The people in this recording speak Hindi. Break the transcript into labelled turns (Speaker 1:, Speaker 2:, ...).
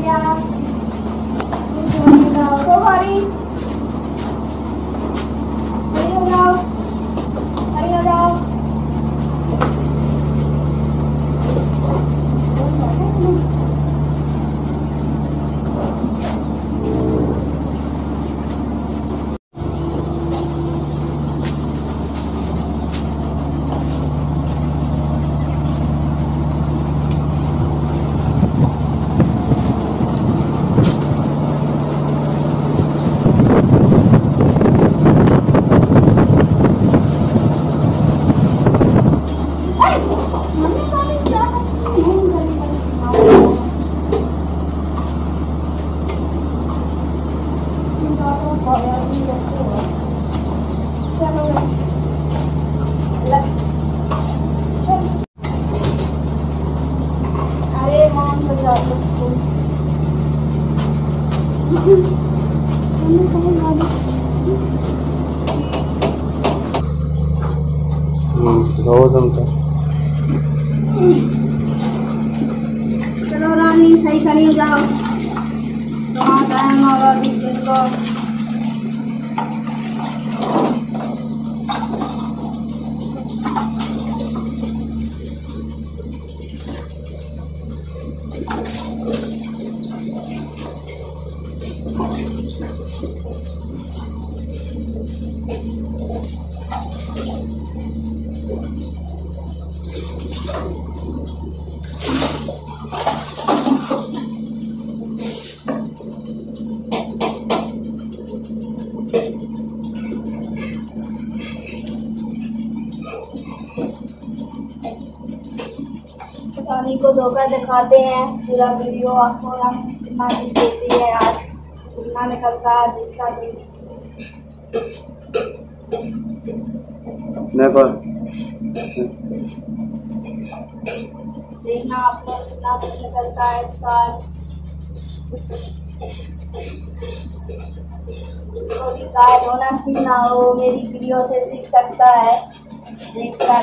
Speaker 1: Tchau. चलो रानी सही हो जाओ। तुम्हारा टाइम होगा वीकेंड को रानी को धोखा दिखाते हैं। पूरा वीडियो आपको हम कितना दिन देती है आज कितना निकलता है जिसका भी।
Speaker 2: नाही पण
Speaker 1: देखना आप लोग कितना दिन निकलता है इस साल जिसको भी गाय होना सीखना हो मेरी वीडियो से सीख सकता है। देखकर।